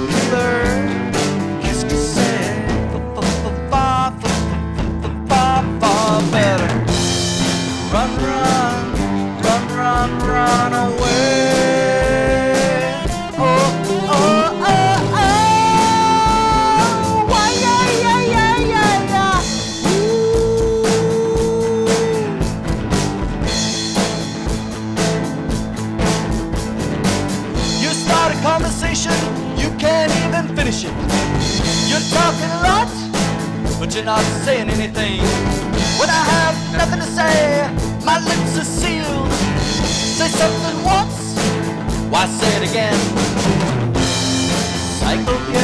learn and finish it. You're talking a lot, but you're not saying anything. When I have nothing to say, my lips are sealed. Say something once, why say it again? Psycho.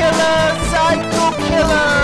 killer, psycho killer.